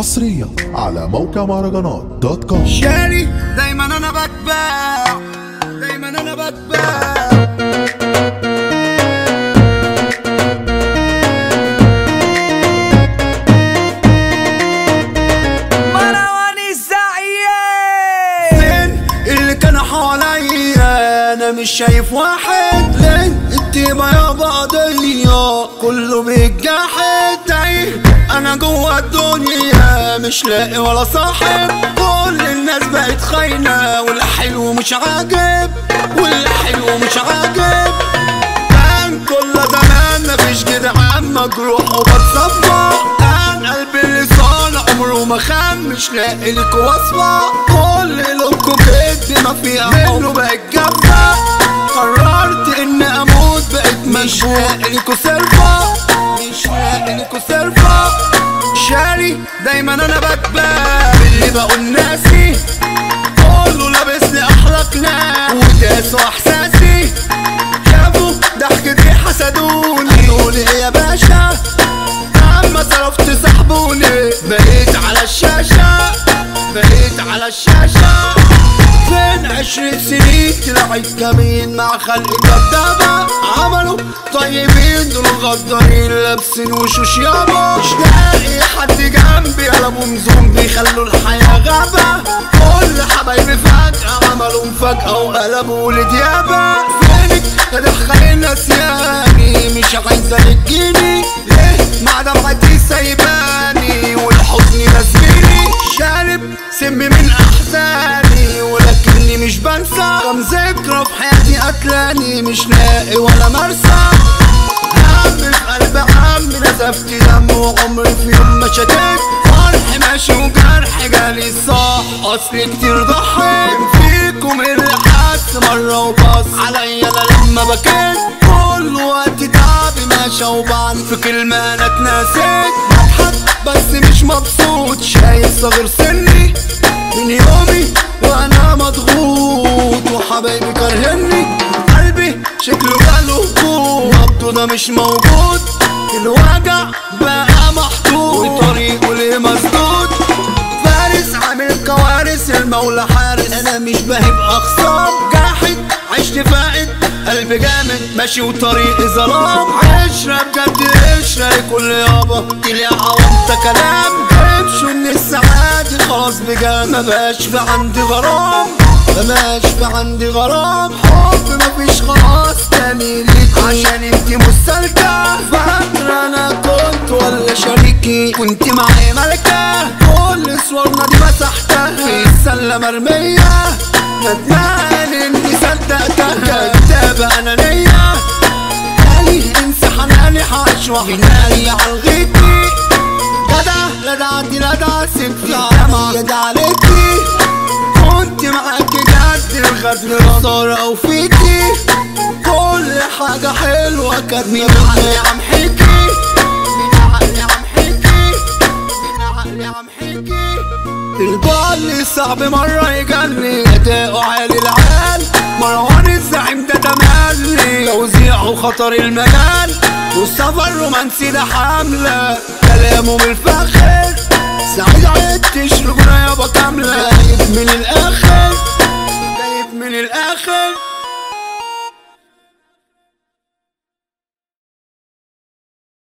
حصريا على موقع مهرجانات دوت كوم شاري دايما أنا بتباع. دايما أنا بتباع. مش شايف واحد. ليه التيمة يا قضية كله بيتجاحد تايه أنا جوه الدنيا. مش لاقي ولا صاحب. كل الناس بقت خاينة والحلو مش عاجب والحلو مش عاجب. كان كل زمان مفيش جدعان مجروح وبتصفى. كان قلبي اللي صانع عمره ما خان مش لاقي لك وصفة. كل قلوبكوا كدب ما فيها منه بقت جافة. قررت إني أموت بقيت مش لاقي لكوا سلفة. مش لاقي لكوا سلفة. شاري دايما أنا بتباع اللي بقول ناسي كله لابس لي أحلى قناع وداسوا احساسي شافوا ضحكتي حسدوني. قولوا لي يا باشا اما صرفت سحبوني بقيت على الشاشة بقيت على الشاشة. فين عشر سنين طلعت كمين مع خلق كدابة عملوا طيبين دول غدارين لابسين وشوش يابا. مش لاقي حد جنبي قلبهم زومبي خلوا الحياة غابة. كل حبايبي فجأة عملوا مفاجأة وقلبوا لديابة فينك؟ تدخل نسياني مش عايزة تجيني. ليه؟ مع دمعتي كم ذكرى في حياتي قتلاني مش لاقي ولا مرسى. هم في قلب عم نزفت دم وعمري في يوم ما شتيت. فرح ماشي وجرح جالي صح اصل كتير ضحيت. فيكم اللي حس مرة وبص عليا أنا لما بكيت. كل وقت تعبي ماشي وبعن في كلمة أنا اتنسيت. بضحك بس مش مبسوط شايف صغير سني من يومي وأنا مضغوط. وحبايبي كارهني قلبي شكله جاله هبوط نبضه ده مش موجود. الوجع بقى محطوط وطريقه ليه مسدود. فارس عامل كوارث. المولى حارس. أنا مش بهب أخصام. جاحد عشت فائد قلبي جامد ماشي وطريقي ظلام. عشرة بجد قشرة كل يابا. تلي عوضت كلام. امشوا من السعادة؟ خلاص بجد ما بقاش في عندي غرام. في عندي غرام حب مفيش خلاص تاني ليك عشان انتي مستلكة فاكرة أنا كنت ولا شريكي. كنت معايا ملكة. كل صورنا دي مسحتها. في السلة مرمية ندمان اني صدقتها. كدابة أنانية. قالي انسى حناني حاشوح ناري عالغيتي الغدر خسارة وفيكي كل حاجة حلوة كانت من عقلي عم حكي؟ من عقلي عم حكي؟ من عقلي عم حكي؟ البال صعب مرة يجلي أداؤه عالي العال. مروان الزعيم ده تملي توزيعه خطر المجال والسفر رومانسي ده حملة كلامه من الفخر. سعيد عدتش رجولة يابا كاملة. من الآخر. جايب من الآخر